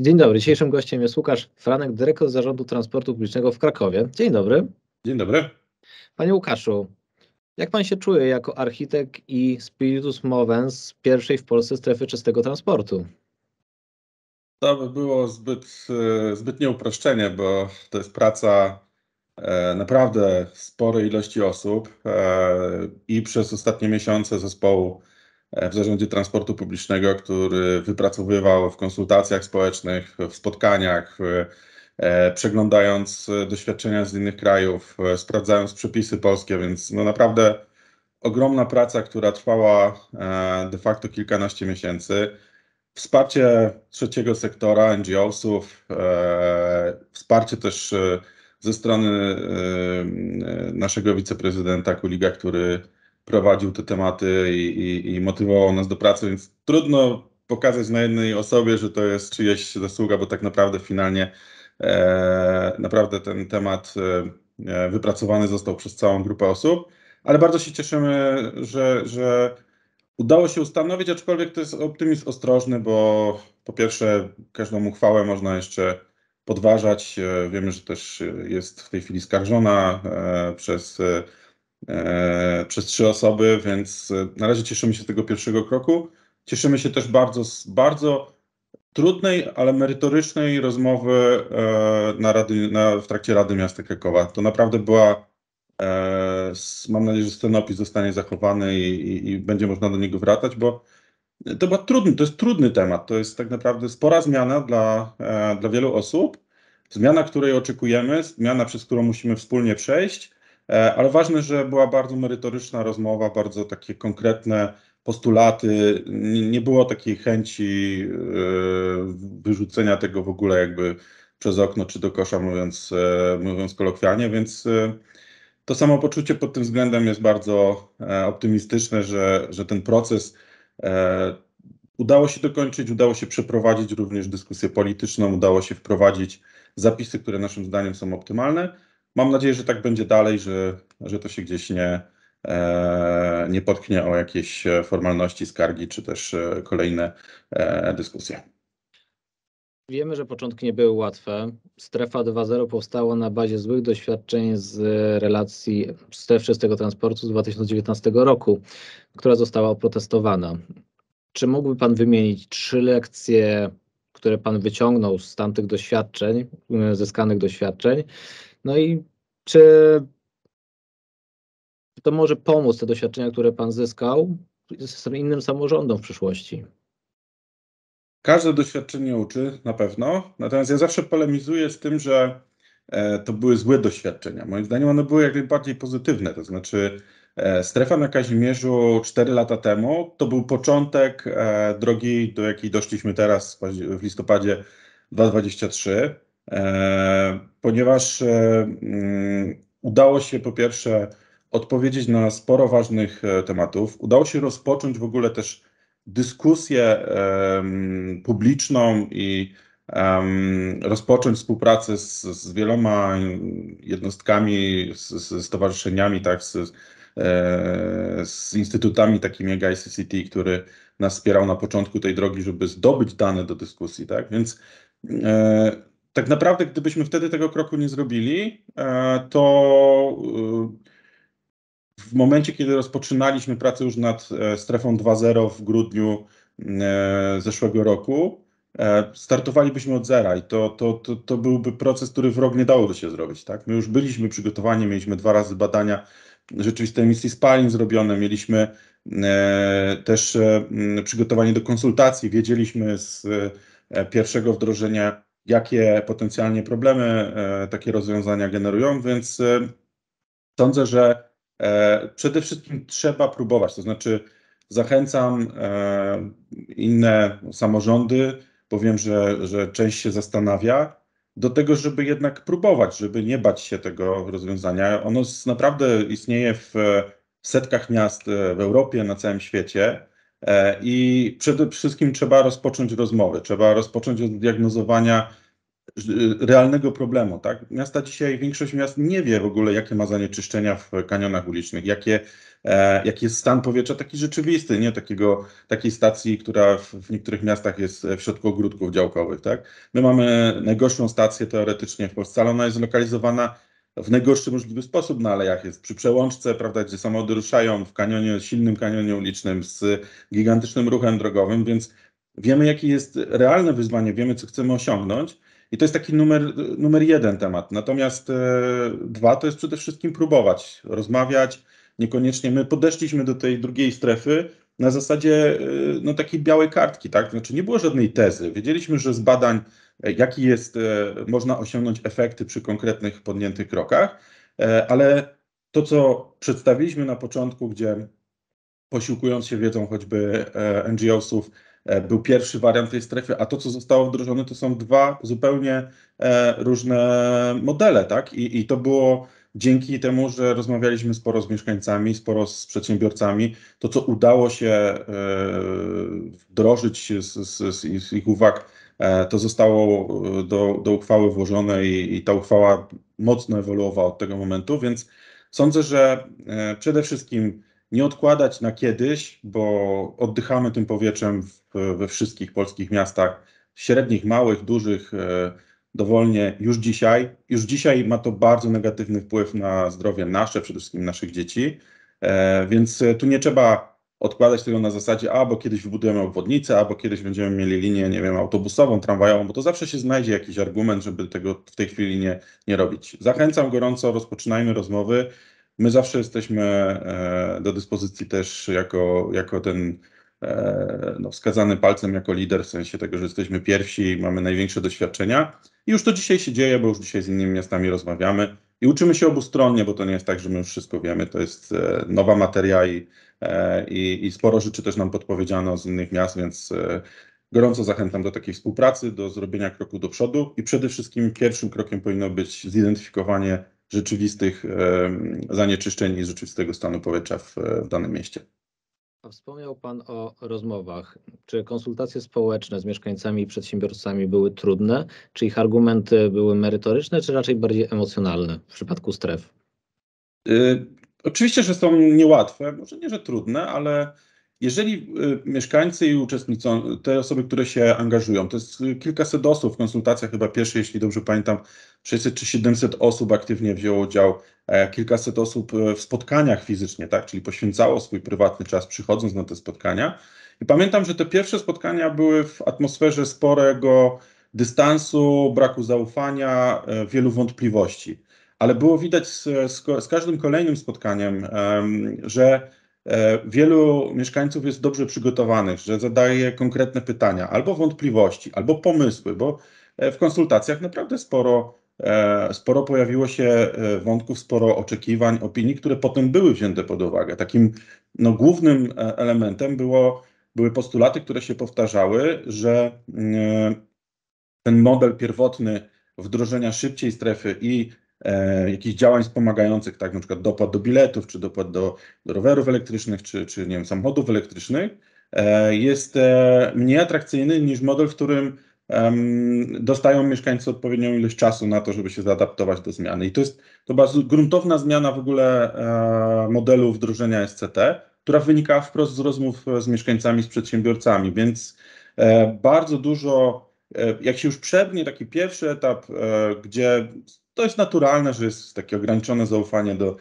Dzień dobry. Dzisiejszym gościem jest Łukasz Franek, dyrektor Zarządu Transportu Publicznego w Krakowie. Dzień dobry. Dzień dobry. Panie Łukaszu, jak pan się czuje jako architekt i spiritus movens pierwszej w Polsce strefy czystego transportu? To by było zbyt, e, zbytnie uproszczenie, bo to jest praca e, naprawdę sporej ilości osób e, i przez ostatnie miesiące zespołu w Zarządzie Transportu Publicznego, który wypracowywał w konsultacjach społecznych, w spotkaniach, przeglądając doświadczenia z innych krajów, sprawdzając przepisy polskie, więc no naprawdę ogromna praca, która trwała de facto kilkanaście miesięcy. Wsparcie trzeciego sektora, NGO-sów, e, wsparcie też e, ze strony e, naszego wiceprezydenta Kuliga, który prowadził te tematy i, i, i motywował nas do pracy, więc trudno pokazać na jednej osobie, że to jest czyjeś zasługa, bo tak naprawdę finalnie e, naprawdę ten temat e, wypracowany został przez całą grupę osób, ale bardzo się cieszymy, że, że udało się ustanowić, aczkolwiek to jest optymizm ostrożny, bo po pierwsze każdą uchwałę można jeszcze podważać. E, wiemy, że też jest w tej chwili skarżona e, przez, e, przez trzy osoby, więc na razie cieszymy się z tego pierwszego kroku. Cieszymy się też bardzo z bardzo trudnej, ale merytorycznej rozmowy na rady, na, w trakcie Rady Miasta Krakowa. To naprawdę była E, mam nadzieję, że scenopis zostanie zachowany i, i, i, będzie można do niego wracać, bo to był trudny, to jest trudny temat. To jest tak naprawdę spora zmiana dla, e, dla wielu osób. Zmiana, której oczekujemy, zmiana, przez którą musimy wspólnie przejść, e, ale ważne, że była bardzo merytoryczna rozmowa, bardzo takie konkretne postulaty. Nie było takiej chęci wyrzucenia tego w ogóle jakby przez okno czy do kosza, mówiąc, mówiąc kolokwialnie, więc to samopoczucie pod tym względem jest bardzo e, optymistyczne, że, że ten proces e, udało się dokończyć, udało się przeprowadzić również dyskusję polityczną, udało się wprowadzić zapisy, które naszym zdaniem są optymalne. Mam nadzieję, że tak będzie dalej, że, że to się gdzieś nie, e, nie potknie o jakieś formalności, skargi czy też kolejne dyskusje. Wiemy, że początki nie były łatwe. Strefa 2.0 powstała na bazie złych doświadczeń z relacji stref czystego transportu z 2019 roku, która została oprotestowana. Czy mógłby Pan wymienić trzy lekcje, które Pan wyciągnął z tamtych doświadczeń, zyskanych doświadczeń? No i czy to może pomóc te doświadczenia, które Pan zyskał, innym samorządom w przyszłości? Każde doświadczenie uczy, na pewno. Natomiast ja zawsze polemizuję z tym, że e, to były złe doświadczenia. Moim zdaniem one były jak najbardziej pozytywne. To znaczy, e, strefa na Kazimierzu 4 lata temu to był początek e, drogi, do jakiej doszliśmy teraz w listopadzie 2023, ponieważ mm, udało się po pierwsze odpowiedzieć na sporo ważnych tematów, udało się rozpocząć w ogóle też dyskusję um, publiczną i um, rozpocząć współpracę z, z, wieloma jednostkami, z, z stowarzyszeniami, tak, z, e, z instytutami takimi jak ICCT, który nas wspierał na początku tej drogi, żeby zdobyć dane do dyskusji. Tak? Więc e, tak naprawdę, gdybyśmy wtedy tego kroku nie zrobili, e, to e, w momencie, kiedy rozpoczynaliśmy pracę już nad e, strefą 2.0 w grudniu zeszłego roku, startowalibyśmy od zera i to, to, to, to byłby proces, który w rok nie dałoby się zrobić. Tak? My już byliśmy przygotowani, mieliśmy dwa razy badania rzeczywistej emisji spalin zrobione, mieliśmy też przygotowanie do konsultacji, wiedzieliśmy z pierwszego wdrożenia, jakie potencjalnie problemy takie rozwiązania generują, więc sądzę, że E, przede wszystkim trzeba próbować, to znaczy zachęcam e, inne samorządy, bo wiem, że, że część się zastanawia, do tego, żeby jednak próbować, żeby nie bać się tego rozwiązania. Ono naprawdę istnieje w setkach miast w Europie, na całym świecie. E, I przede wszystkim trzeba rozpocząć rozmowy, trzeba rozpocząć od diagnozowania realnego problemu, tak? Miasta dzisiaj, większość miast nie wie w ogóle, jakie ma zanieczyszczenia w kanionach ulicznych, jakie, e, jaki jest stan powietrza taki rzeczywisty, nie takiego, takiej stacji, która w, w, niektórych miastach jest w środku ogródków działkowych, tak? My mamy najgorszą stację teoretycznie w Polsce, ale ona jest zlokalizowana w najgorszy możliwy sposób na alejach. Jest przy przełączce, prawda, gdzie samochody ruszają w kanionie, silnym kanionie ulicznym z gigantycznym ruchem drogowym, więc wiemy, jakie jest realne wyzwanie, wiemy, co chcemy osiągnąć. I to jest taki numer, numer jeden temat. Natomiast e, dwa to jest przede wszystkim próbować, rozmawiać. Niekoniecznie my podeszliśmy do tej drugiej strefy na zasadzie e, no, takiej białej kartki, tak? Znaczy nie było żadnej tezy. Wiedzieliśmy, że z badań, e, jaki jest, e, można osiągnąć efekty przy konkretnych podjętych krokach, e, ale to, co przedstawiliśmy na początku, gdzie posiłkując się wiedzą choćby NGO-sów, był pierwszy wariant tej strefy, a to, co zostało wdrożone, to są dwa zupełnie różne modele, tak? I, i to było dzięki temu, że rozmawialiśmy sporo z mieszkańcami, sporo z przedsiębiorcami, to co udało się e, wdrożyć z, z, z ich uwag, to zostało do, do uchwały włożone i, i ta uchwała mocno ewoluowała od tego momentu, więc sądzę, że przede wszystkim nie odkładać na kiedyś, bo oddychamy tym powietrzem w, we wszystkich polskich miastach, średnich, małych, dużych, e, dowolnie już dzisiaj. Już dzisiaj ma to bardzo negatywny wpływ na zdrowie nasze, przede wszystkim naszych dzieci, e, więc tu nie trzeba odkładać tego na zasadzie, a bo kiedyś wybudujemy obwodnicę, albo kiedyś będziemy mieli linię, nie wiem, autobusową, tramwajową, bo to zawsze się znajdzie jakiś argument, żeby tego w tej chwili nie, nie robić. Zachęcam gorąco, rozpoczynajmy rozmowy. My zawsze jesteśmy e, do dyspozycji też jako, jako ten no, wskazany palcem jako lider, w sensie tego, że jesteśmy pierwsi i mamy największe doświadczenia. I już to dzisiaj się dzieje, bo już dzisiaj z innymi miastami rozmawiamy i uczymy się obustronnie, bo to nie jest tak, że my już wszystko wiemy. To jest e, nowa materia i, i, i sporo rzeczy też nam podpowiedziano z innych miast, więc gorąco zachęcam do takiej współpracy, do zrobienia kroku do przodu i przede wszystkim pierwszym krokiem powinno być zidentyfikowanie rzeczywistych zanieczyszczeń i rzeczywistego stanu powietrza w, w danym mieście. Wspomniał Pan o rozmowach. Czy konsultacje społeczne z mieszkańcami i przedsiębiorcami były trudne? Czy ich argumenty były merytoryczne, czy raczej bardziej emocjonalne w przypadku stref? Y, oczywiście, że są niełatwe, może nie, że trudne, ale jeżeli y, mieszkańcy i uczestniczą, te osoby, które się angażują, to jest kilkaset osób w konsultacjach, chyba pierwsze, jeśli dobrze pamiętam, 600 czy 700 osób aktywnie wzięło udział, e, kilkaset osób e, w spotkaniach fizycznie, tak, czyli poświęcało swój prywatny czas przychodząc na te spotkania. I pamiętam, że te pierwsze spotkania były w atmosferze sporego dystansu, braku zaufania, e, wielu wątpliwości. Ale było widać z, z, z każdym kolejnym spotkaniem, że wielu mieszkańców jest dobrze przygotowanych, że zadaje konkretne pytania, albo wątpliwości, albo pomysły, bo e, w konsultacjach naprawdę sporo, e, sporo pojawiło się wątków, sporo oczekiwań, opinii, które potem były wzięte pod uwagę. Takim no, głównym elementem było, były postulaty, które się powtarzały, że ten model pierwotny wdrożenia szybciej strefy i e, jakichś działań wspomagających, tak, na przykład dopłat do biletów, czy dopłat do, do rowerów elektrycznych, czy, czy nie wiem, samochodów elektrycznych, e, jest e, mniej atrakcyjny niż model, w którym dostają mieszkańcy odpowiednią ilość czasu na to, żeby się zaadaptować do zmiany. I to jest to bardzo gruntowna zmiana w ogóle e, modelu wdrożenia SCT, która wynika wprost z rozmów z mieszkańcami, z przedsiębiorcami, więc e, bardzo dużo, e, jak się już przebnie taki pierwszy etap, gdzie to jest naturalne, że jest takie ograniczone zaufanie do,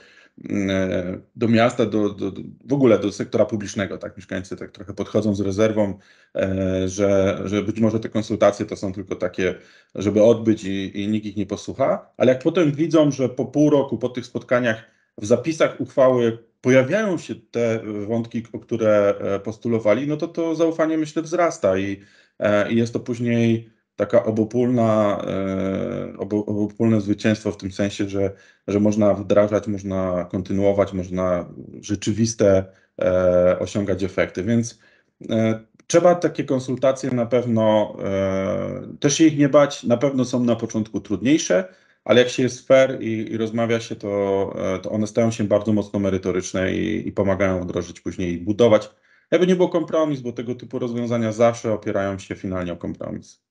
mm, e, do miasta, do, do, w ogóle do sektora publicznego. Tak? Mieszkańcy tak trochę podchodzą z rezerwą, e, że, że być może te konsultacje to są tylko takie, żeby odbyć i, i nikt ich nie posłucha, ale jak potem widzą, że po pół roku, po tych spotkaniach w zapisach uchwały pojawiają się te wątki, o które e, postulowali, no to to zaufanie myślę wzrasta i, i jest to później taka obopólna, e, obopólne zwycięstwo w tym sensie, że, że można wdrażać, można kontynuować, można rzeczywiste e, osiągać efekty. Więc e, trzeba takie konsultacje na pewno, też się ich nie bać, na pewno są na początku trudniejsze, ale jak się jest fair i, i rozmawia się, to, to one stają się bardzo mocno merytoryczne i, i pomagają wdrożyć później i budować. Jakby nie było kompromis, bo tego typu rozwiązania zawsze opierają się finalnie o kompromis.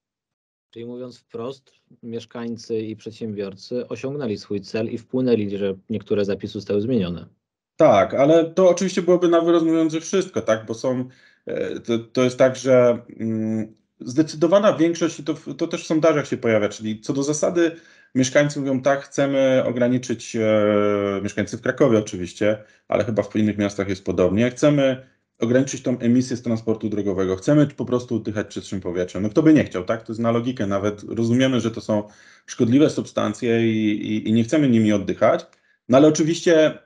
Czyli mówiąc wprost, mieszkańcy i przedsiębiorcy osiągnęli swój cel i wpłynęli, że niektóre zapisy zostały zmienione. Tak, ale to oczywiście byłoby nawyroz mówiąc, że wszystko, tak? Bo są, e, to, to jest tak, że mm, zdecydowana większość, i to, to też w sondażach się pojawia, czyli co do zasady mieszkańcy mówią tak, chcemy ograniczyć, e, mieszkańcy w Krakowie oczywiście, ale chyba w innych miastach jest podobnie, chcemy ograniczyć tą emisję z transportu drogowego, chcemy po prostu oddychać czystszym powietrzem. No kto by nie chciał, tak? To jest na logikę nawet. Rozumiemy, że to są szkodliwe substancje i, i, i nie chcemy nimi oddychać, no ale oczywiście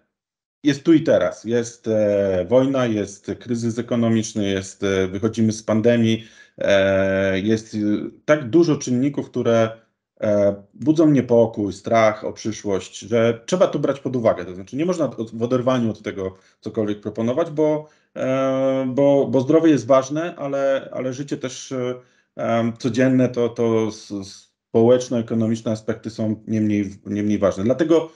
jest tu i teraz. Jest e, wojna, jest kryzys ekonomiczny, jest, e, wychodzimy z pandemii, e, jest e, tak dużo czynników, które budzą niepokój, strach o przyszłość, że trzeba to brać pod uwagę. To znaczy nie można w oderwaniu od tego cokolwiek proponować, bo, e, bo, bo zdrowie jest ważne, ale, ale życie też codzienne, to, to społeczno-ekonomiczne aspekty są nie mniej, nie mniej ważne. Dlatego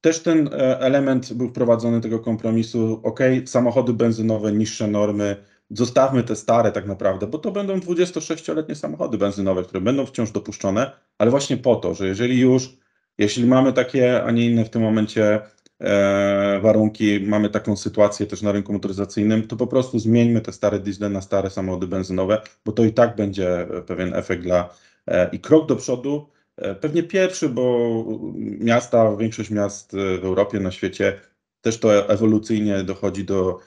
też ten e, element był wprowadzony tego kompromisu. Ok, samochody benzynowe, niższe normy, zostawmy te stare tak naprawdę, bo to będą 26-letnie samochody benzynowe, które będą wciąż dopuszczone, ale właśnie po to, że jeżeli już, jeśli mamy takie, a nie inne w tym momencie e, warunki, mamy taką sytuację też na rynku motoryzacyjnym, to po prostu zmieńmy te stare diesle na stare samochody benzynowe, bo to i tak będzie pewien efekt dla e, i krok do przodu E, pewnie pierwszy, bo miasta, większość miast e, w Europie, na świecie też to ewolucyjnie dochodzi do,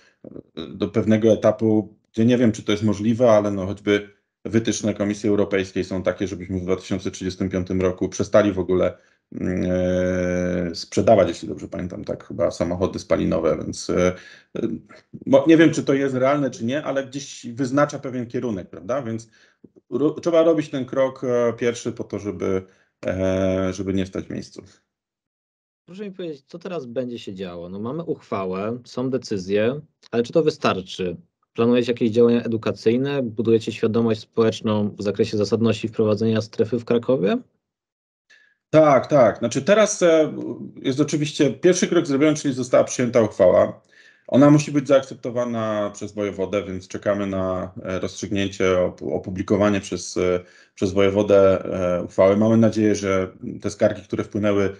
do pewnego etapu, gdzie nie wiem, czy to jest możliwe, ale no choćby wytyczne Komisji Europejskiej są takie, żebyśmy w 2035 roku przestali w ogóle e, sprzedawać, jeśli dobrze pamiętam, tak chyba samochody spalinowe, więc e, nie wiem, czy to jest realne, czy nie, ale gdzieś wyznacza pewien kierunek, prawda? Więc ro, trzeba robić ten krok pierwszy po to, żeby, e, żeby nie stać w miejscu. Proszę mi powiedzieć, co teraz będzie się działo? No mamy uchwałę, są decyzje, ale czy to wystarczy? Planujecie jakieś działania edukacyjne? Budujecie świadomość społeczną w zakresie zasadności wprowadzenia strefy w Krakowie? Tak, tak. Znaczy teraz e, jest oczywiście pierwszy krok zrobiony, czyli została przyjęta uchwała. Ona musi być zaakceptowana przez wojewodę, więc czekamy na e, rozstrzygnięcie, opublikowanie przez, e, przez wojewodę uchwały. Mamy nadzieję, że te skargi, które wpłynęły,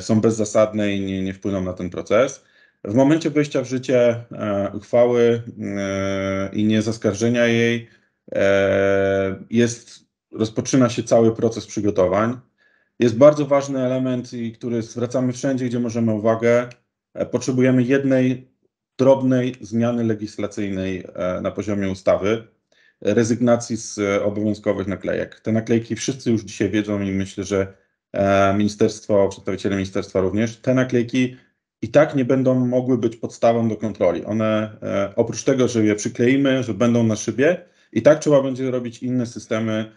są bezzasadne i nie, nie wpłyną na ten proces. W momencie wejścia w życie e, uchwały e, i niezaskarżenia jej e, jest, rozpoczyna się cały proces przygotowań. Jest bardzo ważny element, który zwracamy wszędzie, gdzie możemy uwagę. Potrzebujemy jednej drobnej zmiany legislacyjnej na poziomie ustawy, rezygnacji z obowiązkowych naklejek. Te naklejki wszyscy już dzisiaj wiedzą i myślę, że ministerstwo, przedstawiciele ministerstwa również, te naklejki i tak nie będą mogły być podstawą do kontroli. One e, oprócz tego, że je przykleimy, że będą na szybie, i tak trzeba będzie robić inne systemy,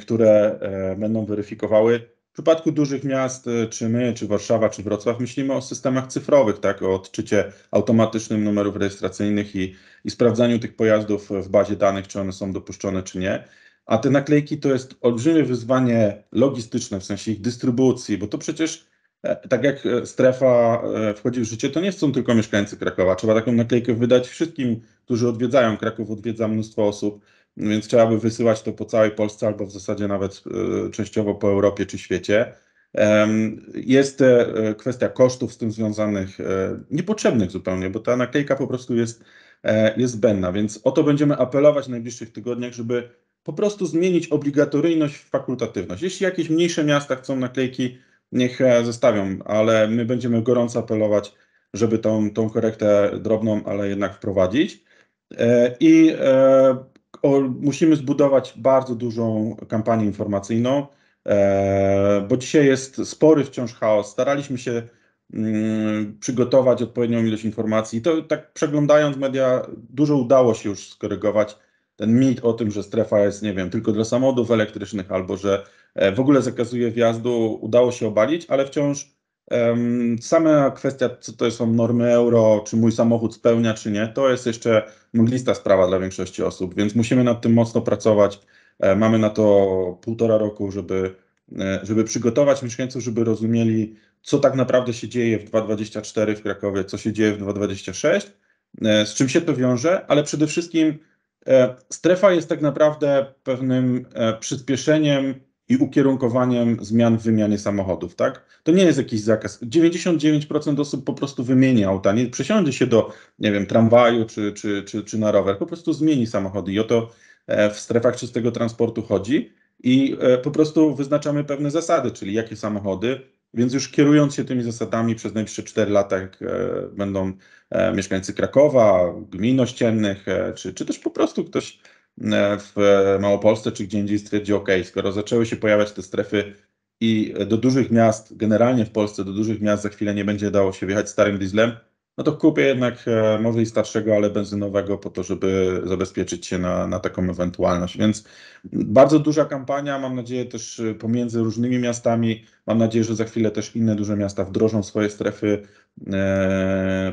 które e, będą weryfikowały. W przypadku dużych miast, e, czy my, czy Warszawa, czy Wrocław, myślimy o systemach cyfrowych, tak, o odczycie automatycznym numerów rejestracyjnych i, i sprawdzaniu tych pojazdów w bazie danych, czy one są dopuszczone, czy nie. A te naklejki to jest olbrzymie wyzwanie logistyczne, w sensie ich dystrybucji, bo to przecież E, tak jak e, strefa e, wchodzi w życie, to nie są tylko mieszkańcy Krakowa. Trzeba taką naklejkę wydać wszystkim, którzy odwiedzają. Kraków odwiedza mnóstwo osób, więc trzeba by wysyłać to po całej Polsce albo w zasadzie nawet częściowo po Europie czy świecie. Jest kwestia kosztów z tym związanych, niepotrzebnych zupełnie, bo ta naklejka po prostu jest, jest zbędna, więc o to będziemy apelować w najbliższych tygodniach, żeby po prostu zmienić obligatoryjność w fakultatywność. Jeśli jakieś mniejsze miasta chcą naklejki niech e, zostawią, ale my będziemy gorąco apelować, żeby tą, tą korektę drobną, ale jednak wprowadzić. E, I e, musimy zbudować bardzo dużą kampanię informacyjną, bo dzisiaj jest spory wciąż chaos. Staraliśmy się mm, przygotować odpowiednią ilość informacji. To tak przeglądając media, dużo udało się już skorygować ten mit o tym, że strefa jest, nie wiem, tylko dla samochodów elektrycznych albo że E, w ogóle zakazuje wjazdu, udało się obalić, ale wciąż um, sama kwestia, co to są normy euro, czy mój samochód spełnia, czy nie, to jest jeszcze mglista sprawa dla większości osób, więc musimy nad tym mocno pracować. E, mamy na to półtora roku, żeby, e, żeby przygotować mieszkańców, żeby rozumieli, co tak naprawdę się dzieje w 2024 w Krakowie, co się dzieje w 2026, z czym się to wiąże, ale przede wszystkim strefa jest tak naprawdę pewnym przyspieszeniem i ukierunkowaniem zmian w wymianie samochodów, tak? To nie jest jakiś zakaz. 99% osób po prostu wymieni auta, nie przesiądzie się do, nie wiem, tramwaju czy, czy, czy, czy na rower, po prostu zmieni samochody i o to w strefach czystego transportu chodzi i po prostu wyznaczamy pewne zasady, czyli jakie samochody, więc już kierując się tymi zasadami przez najbliższe 4 lata, jak e, będą e, mieszkańcy Krakowa, gmin ościennych, e, czy, czy też po prostu ktoś w Małopolsce czy gdzie indziej stwierdzi, OK, skoro zaczęły się pojawiać te strefy i do dużych miast, generalnie w Polsce, do dużych miast za chwilę nie będzie dało się wjechać starym dieslem, no to kupię jednak może i starszego, ale benzynowego po to, żeby zabezpieczyć się na, na taką ewentualność. Więc bardzo duża kampania, mam nadzieję też pomiędzy różnymi miastami. Mam nadzieję, że za chwilę też inne duże miasta wdrożą swoje strefy,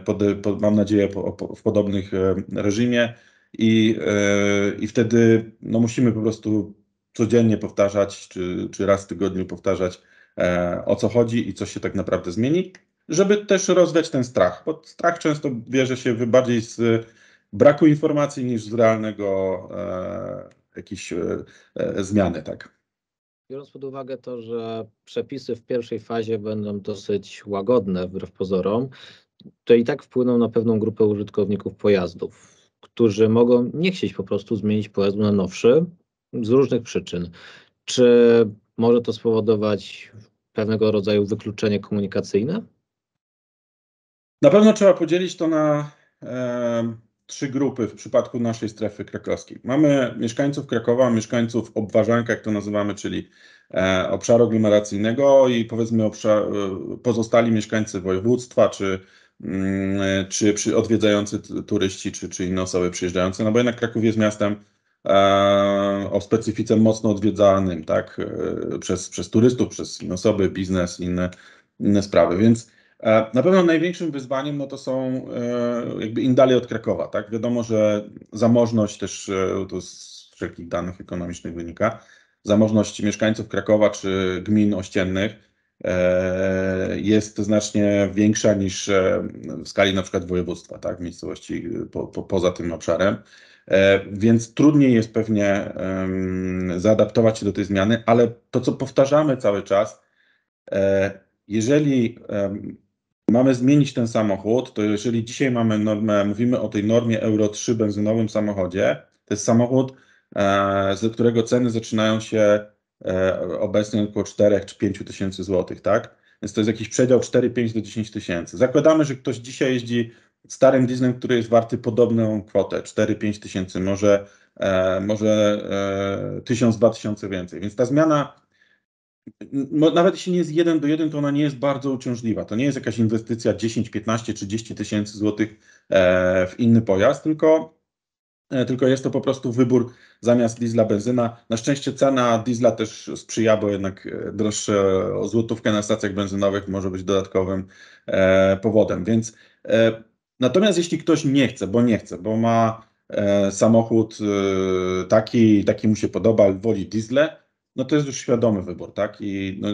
pod, pod, mam nadzieję po, po, w podobnych reżimie i, i wtedy no, musimy po prostu codziennie powtarzać, czy, czy raz w tygodniu powtarzać o co chodzi i co się tak naprawdę zmieni żeby też rozwiać ten strach, bo strach często bierze się bardziej z braku informacji niż z realnego e, jakiejś e, e, zmiany, tak. Biorąc pod uwagę to, że przepisy w pierwszej fazie będą dosyć łagodne wbrew pozorom, to i tak wpłyną na pewną grupę użytkowników pojazdów, którzy mogą nie chcieć po prostu zmienić pojazdu na nowszy z różnych przyczyn. Czy może to spowodować pewnego rodzaju wykluczenie komunikacyjne? Na pewno trzeba podzielić to na e, trzy grupy w przypadku naszej strefy krakowskiej. Mamy mieszkańców Krakowa, mieszkańców obwarzanka, jak to nazywamy, czyli e, obszaru aglomeracyjnego i powiedzmy obszar, e, pozostali mieszkańcy województwa, czy, mm, czy przy odwiedzający turyści, czy, czy inne osoby przyjeżdżające, no bo jednak Kraków jest miastem e, o specyfice mocno odwiedzanym, tak, e, przez, przez turystów, przez inne osoby, biznes, inne, inne sprawy, więc na pewno największym wyzwaniem no to są e, jakby im dalej od Krakowa. Tak? Wiadomo, że zamożność też, e, to z wszelkich danych ekonomicznych wynika, zamożność mieszkańców Krakowa czy gmin ościennych jest znacznie większa niż w skali na przykład województwa, tak, miejscowości po, po, poza tym obszarem. Więc trudniej jest pewnie zaadaptować się do tej zmiany, ale to, co powtarzamy cały czas, jeżeli mamy zmienić ten samochód, to jeżeli dzisiaj mamy normę, mówimy o tej normie Euro 3 benzynowym samochodzie, to jest samochód, e, z którego ceny zaczynają się e, obecnie około 4 czy 5 tysięcy złotych, tak? Więc to jest jakiś przedział 4-5 do 10 tysięcy. Zakładamy, że ktoś dzisiaj jeździ starym dieslem, który jest warty podobną kwotę, 4-5 tysięcy, może, e, może 1000-2000 tysiące więcej. Więc ta zmiana nawet jeśli nie jest jeden do jeden, to ona nie jest bardzo uciążliwa. To nie jest jakaś inwestycja 10, 15, 30 tysięcy złotych e, w inny pojazd, tylko, e, tylko jest to po prostu wybór zamiast diesla benzyna. Na szczęście cena diesla też sprzyja, bo jednak e, droższe złotówkę na stacjach benzynowych może być dodatkowym powodem. Więc natomiast jeśli ktoś nie chce, bo nie chce, bo ma samochód taki, taki mu się podoba, woli diesle, no to jest już świadomy wybór, tak? I no,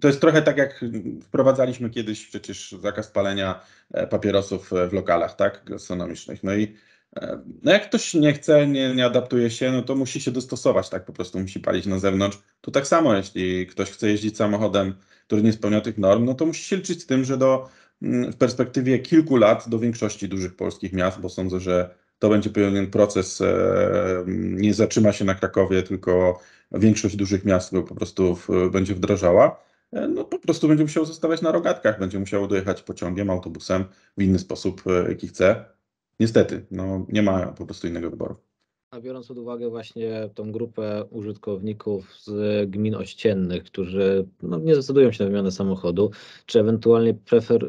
to jest trochę tak, jak wprowadzaliśmy kiedyś przecież zakaz palenia e, papierosów e, w lokalach, tak? Gastronomicznych. No i e, no jak ktoś nie chce, nie, nie adaptuje się, no to musi się dostosować, tak? Po prostu musi palić na zewnątrz. Tu tak samo, jeśli ktoś chce jeździć samochodem, który nie spełnia tych norm, no to musi się liczyć z tym, że do, mm, w perspektywie kilku lat do większości dużych polskich miast, bo sądzę, że to będzie pewien proces, nie zatrzyma się na Krakowie, tylko większość dużych miast po prostu w, będzie wdrażała, e, no po prostu będzie musiał zostawać na rogatkach, będzie musiał dojechać pociągiem, autobusem w inny sposób, e, jaki chce. Niestety, no nie ma po prostu innego wyboru. A biorąc pod uwagę właśnie tą grupę użytkowników z gmin ościennych, którzy no, nie zdecydują się na wymianę samochodu, czy ewentualnie prefer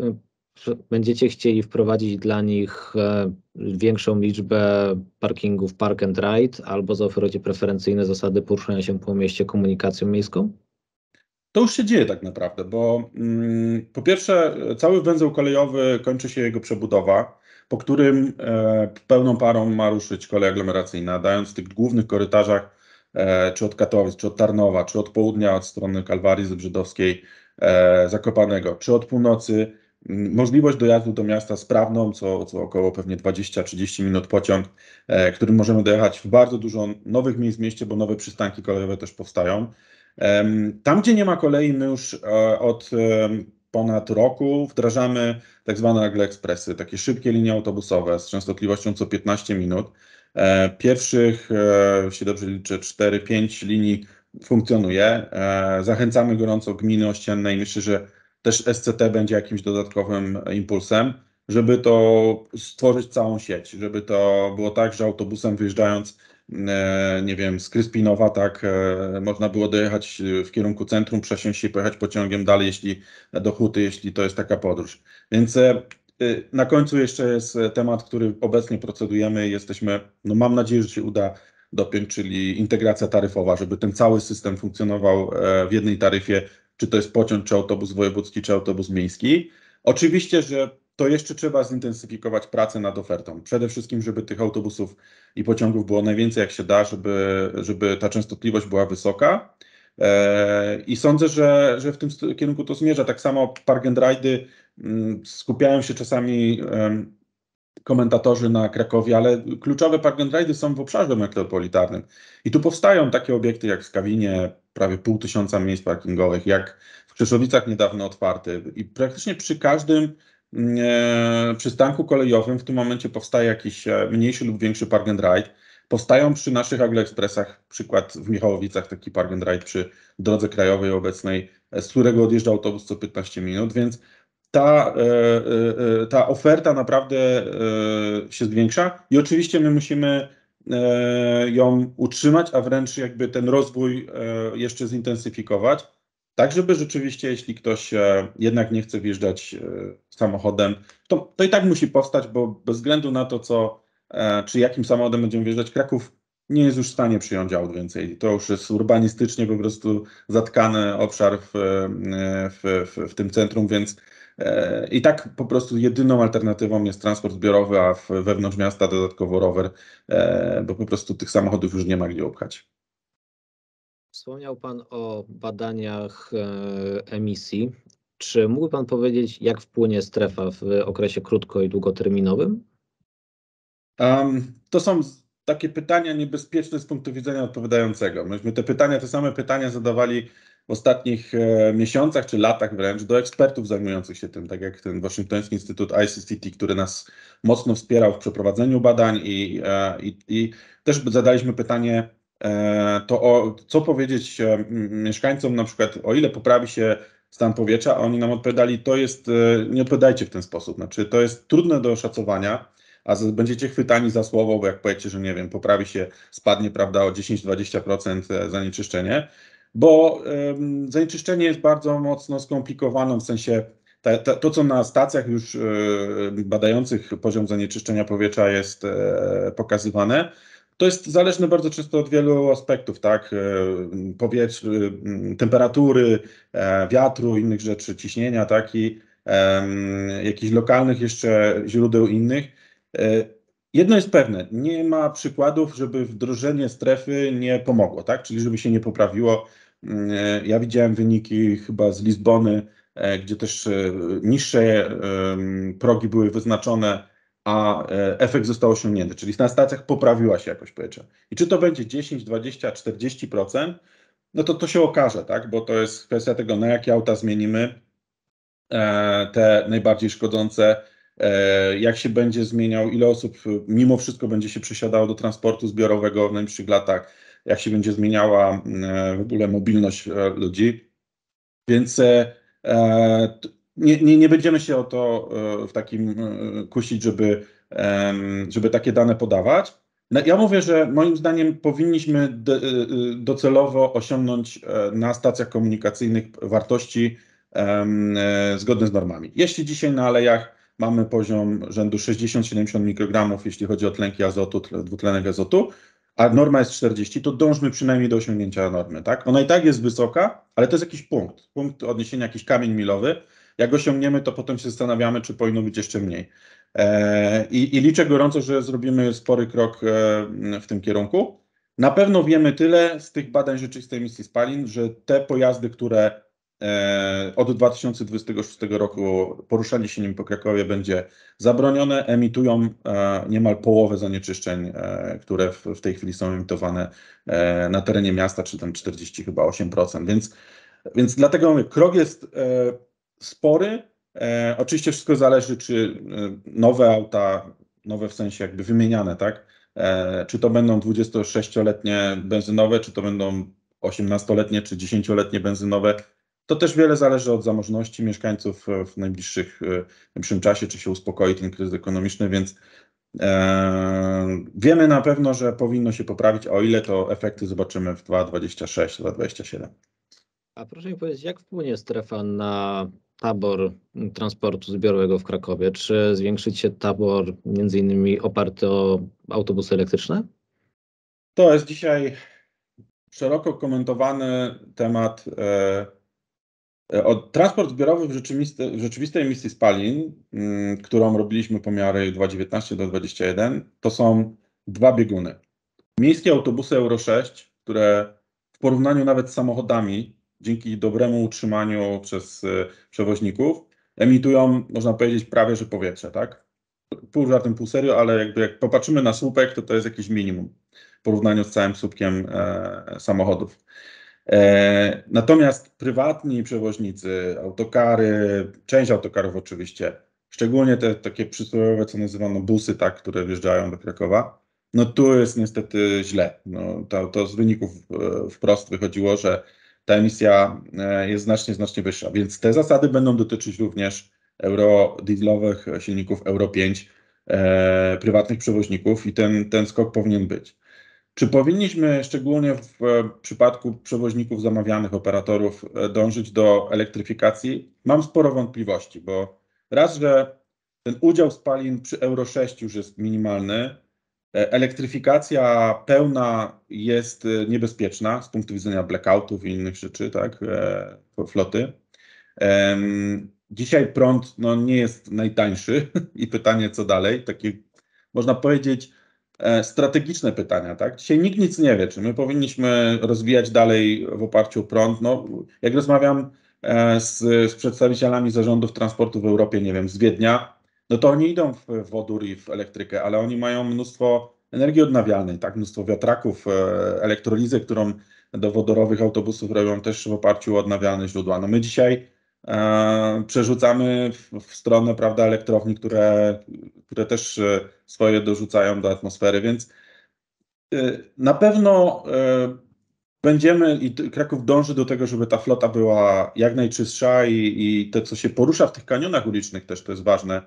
będziecie chcieli wprowadzić dla nich e, większą liczbę parkingów park and ride albo zaoferujecie preferencyjne zasady poruszania się po mieście komunikacją miejską? To już się dzieje tak naprawdę, bo mm, po pierwsze cały węzeł kolejowy kończy się jego przebudowa, po którym e, pełną parą ma ruszyć kolej aglomeracyjna, dając w tych głównych korytarzach e, czy od Katowic, czy od Tarnowa, czy od południa od strony Kalwarii Zebrzydowskiej, e, Zakopanego, czy od północy możliwość dojazdu do miasta sprawną, co, co około pewnie 20-30 minut pociąg, którym możemy dojechać w bardzo dużo nowych miejsc w mieście, bo nowe przystanki kolejowe też powstają. Tam, gdzie nie ma kolei, my już od ponad roku wdrażamy tak zwane nagle ekspresy, takie szybkie linie autobusowe z częstotliwością co 15 minut. E, pierwszych, e, jeśli dobrze liczę, 4-5 linii funkcjonuje. E, zachęcamy gorąco gminy ościenne i myślę, że też SCT będzie jakimś dodatkowym impulsem, żeby to stworzyć całą sieć, żeby to było tak, że autobusem wyjeżdżając E, nie wiem, z Kryspinowa, tak, e, można było dojechać w kierunku centrum, przesiąść się i pojechać pociągiem dalej, jeśli do Huty, jeśli to jest taka podróż. Więc e, na końcu jeszcze jest temat, który obecnie procedujemy. Jesteśmy, no mam nadzieję, że się uda dopiąć, czyli integracja taryfowa, żeby ten cały system funkcjonował w jednej taryfie, czy to jest pociąg, czy autobus wojewódzki, czy autobus miejski. Oczywiście, że to jeszcze trzeba zintensyfikować pracę nad ofertą. Przede wszystkim, żeby tych autobusów i pociągów było najwięcej jak się da, żeby, żeby ta częstotliwość była wysoka. E, I sądzę, że, że w tym kierunku to zmierza. Tak samo park and ride mm, skupiają się czasami komentatorzy na Krakowie, ale kluczowe park and ride są w obszarze metropolitarnym. I tu powstają takie obiekty jak Skawinie, prawie pół tysiąca miejsc parkingowych, jak w Krzeszowicach niedawno otwarty. I praktycznie przy każdym E, przystanku kolejowym w tym momencie powstaje jakiś e, mniejszy lub większy park and ride. Powstają przy naszych Agroexpressach, przykład w Michałowicach taki park and ride przy drodze krajowej obecnej, e, z którego odjeżdża autobus co 15 minut, więc ta, ta oferta naprawdę się zwiększa i oczywiście my musimy ją utrzymać, a wręcz jakby ten rozwój jeszcze zintensyfikować. Tak, żeby rzeczywiście, jeśli ktoś e, jednak nie chce wjeżdżać e, samochodem, to, to i tak musi powstać, bo bez względu na to, co, e, czy jakim samochodem będziemy wjeżdżać, Kraków nie jest już w stanie przyjąć aut więcej. To już jest urbanistycznie po prostu zatkany obszar w, w, w, w tym centrum, więc i tak po prostu jedyną alternatywą jest transport zbiorowy, a wewnątrz miasta dodatkowo rower, bo po prostu tych samochodów już nie ma gdzie upchać. Wspomniał Pan o badaniach e, emisji. Czy mógłby Pan powiedzieć, jak wpłynie strefa w okresie krótko i długoterminowym? Um, to są takie pytania niebezpieczne z punktu widzenia odpowiadającego. Myśmy te pytania, te same pytania zadawali w ostatnich e, miesiącach czy latach wręcz do ekspertów zajmujących się tym, tak jak ten Waszyngtoński Instytut ICCT, który nas mocno wspierał w przeprowadzeniu badań i, e, i, i też zadaliśmy pytanie, E, to o, co powiedzieć mieszkańcom na przykład, o ile poprawi się stan powietrza, a oni nam odpowiadali, to jest, nie odpowiadajcie w ten sposób, znaczy to jest trudne do oszacowania, a będziecie chwytani za słowo, bo jak powiecie, że nie wiem, poprawi się, spadnie, prawda, o 10-20% zanieczyszczenie, bo um, zanieczyszczenie jest bardzo mocno skomplikowane, w sensie to, co na stacjach już badających poziom zanieczyszczenia powietrza jest pokazywane, to jest zależne bardzo często od wielu aspektów, tak? E, powietrz, e, temperatury, e, wiatru, innych rzeczy, ciśnienia, tak? I jakichś lokalnych jeszcze źródeł innych. Jedno jest pewne, nie ma przykładów, żeby wdrożenie strefy nie pomogło, tak? Czyli żeby się nie poprawiło. Ja widziałem wyniki chyba z Lizbony, gdzie też niższe progi były wyznaczone a e, efekt został osiągnięty, czyli na stacjach poprawiła się jakość powietrza. I czy to będzie 10, 20, 40%, no to to się okaże, tak? bo to jest kwestia tego, na jakie auta zmienimy, e, te najbardziej szkodzące, e, jak się będzie zmieniał, ile osób mimo wszystko będzie się przesiadało do transportu zbiorowego w najbliższych latach, jak się będzie zmieniała w ogóle mobilność ludzi. Więc nie, nie, nie będziemy się o to e, w takim e, kusić, żeby, żeby takie dane podawać. No, ja mówię, że moim zdaniem powinniśmy e, docelowo osiągnąć na stacjach komunikacyjnych wartości zgodne z normami. Jeśli dzisiaj na alejach mamy poziom rzędu 60-70 mikrogramów, jeśli chodzi o tlenki azotu, dwutlenek azotu, a norma jest 40, to dążmy przynajmniej do osiągnięcia normy. Tak? Ona i tak jest wysoka, ale to jest jakiś punkt, punkt odniesienia, jakiś kamień milowy, jak osiągniemy, to potem się zastanawiamy, czy powinno być jeszcze mniej. E, I, I, liczę gorąco, że zrobimy spory krok e, w tym kierunku. Na pewno wiemy tyle z tych badań rzeczywistej emisji spalin, że te pojazdy, które od 2026 roku poruszanie się nim po Krakowie będzie zabronione. Emitują e, niemal połowę zanieczyszczeń, e, które w, tej chwili są emitowane e, na terenie miasta, czy tam 40 chyba 8%. Więc, więc dlatego mówię, krok jest e, spory. E, oczywiście wszystko zależy, czy nowe auta, nowe w sensie jakby wymieniane, tak? Czy to będą 26-letnie benzynowe, czy to będą 18-letnie czy 10-letnie benzynowe. To też wiele zależy od zamożności mieszkańców w najbliższych, w najbliższym czasie, czy się uspokoi ten kryzys ekonomiczny, więc e, wiemy na pewno, że powinno się poprawić, o ile to efekty zobaczymy w 2026, 2027. A proszę mi powiedzieć, jak wpłynie strefa na tabor transportu zbiorowego w Krakowie? Czy zwiększyć się tabor między innymi oparty o autobusy elektryczne? To jest dzisiaj szeroko komentowany temat e, e, o transport zbiorowy w, w rzeczywistej emisji spalin, mm, którą robiliśmy pomiary 2019 do 2021, to są dwa bieguny. Miejskie autobusy Euro 6, które w porównaniu nawet z samochodami, dzięki dobremu utrzymaniu przez e, przewoźników, emitują, można powiedzieć, prawie że powietrze, tak? Pół żartem, pół serio, ale jakby jak popatrzymy na słupek, to to jest jakieś minimum w porównaniu z całym słupkiem e, samochodów. E, natomiast prywatni przewoźnicy, autokary, część autokarów oczywiście, szczególnie te takie przysłowiowe, co nazywano busy, tak, które wjeżdżają do Krakowa, no tu jest niestety źle. No, to, to z wyników e, wprost wychodziło, że ta emisja jest znacznie, znacznie wyższa. Więc te zasady będą dotyczyć również eurodieselowych silników Euro 5 e, prywatnych przewoźników i ten, ten skok powinien być. Czy powinniśmy, szczególnie w przypadku przewoźników zamawianych, operatorów, e, dążyć do elektryfikacji? Mam sporo wątpliwości, bo raz, że ten udział spalin przy Euro 6 już jest minimalny. E, elektryfikacja pełna jest e, niebezpieczna z punktu widzenia blackoutów i innych rzeczy, tak, floty. Dzisiaj prąd no, nie jest najtańszy i pytanie, co dalej. Takie, można powiedzieć, E, strategiczne pytania, tak? Dzisiaj nikt nic nie wie, czy my powinniśmy rozwijać dalej w oparciu o prąd. No, jak rozmawiam e, z, z przedstawicielami zarządów transportu w Europie, nie wiem, z Wiednia, no to oni idą w wodór i w elektrykę, ale oni mają mnóstwo energii odnawialnej, tak? Mnóstwo wiatraków, e, elektrolizę, którą do wodorowych autobusów robią też w oparciu o odnawialne źródła. No my dzisiaj E, przerzucamy w, stronę prawda, elektrowni, które, które też e, swoje dorzucają do atmosfery, więc e, na pewno będziemy i Kraków dąży do tego, żeby ta flota była jak najczystsza i, i to, co się porusza w tych kanionach ulicznych, też to jest ważne,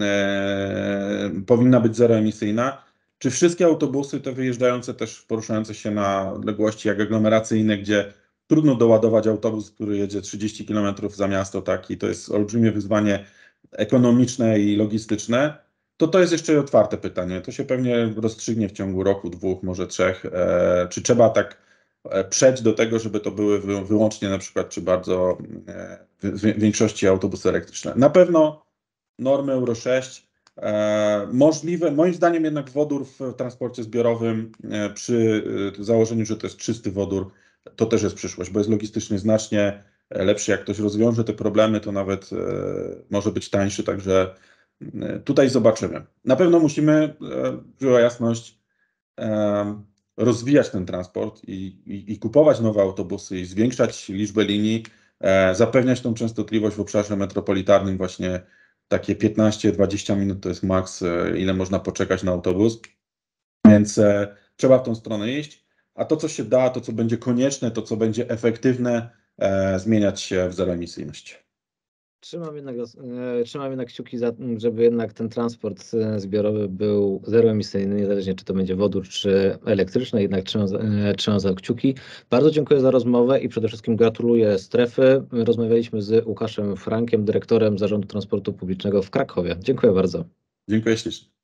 e, powinna być zeroemisyjna. Czy wszystkie autobusy, te wyjeżdżające też poruszające się na odległości jak aglomeracyjne, gdzie trudno doładować autobus, który jedzie 30 km za miasto, tak, i to jest olbrzymie wyzwanie ekonomiczne i logistyczne, to to jest jeszcze otwarte pytanie. To się pewnie rozstrzygnie w ciągu roku, dwóch, może trzech. E, czy trzeba tak e, przejść do tego, żeby to były wy, wyłącznie na przykład, czy bardzo e, w, w większości autobusy elektryczne? Na pewno normy Euro 6 e, możliwe, moim zdaniem jednak wodór w transporcie zbiorowym e, przy e, założeniu, że to jest czysty wodór, to też jest przyszłość, bo jest logistycznie znacznie lepszy. Jak ktoś rozwiąże te problemy, to nawet e, może być tańszy, także e, tutaj zobaczymy. Na pewno musimy, była e, jasność, rozwijać ten transport i, i, i, kupować nowe autobusy i zwiększać liczbę linii, zapewniać tą częstotliwość w obszarze metropolitarnym właśnie takie 15-20 minut to jest maks, ile można poczekać na autobus, więc trzeba w tą stronę iść a to, co się da, to, co będzie konieczne, to, co będzie efektywne, e, zmieniać się w zeroemisyjność. Trzymam jednak, e, trzymam jednak kciuki, za, żeby jednak ten transport e, zbiorowy był zeroemisyjny, niezależnie czy to będzie wodór, czy elektryczny, jednak trzymam, e, trzymam za kciuki. Bardzo dziękuję za rozmowę i przede wszystkim gratuluję strefy. Rozmawialiśmy z Łukaszem Frankiem, dyrektorem Zarządu Transportu Publicznego w Krakowie. Dziękuję bardzo. Dziękuję ślicznie.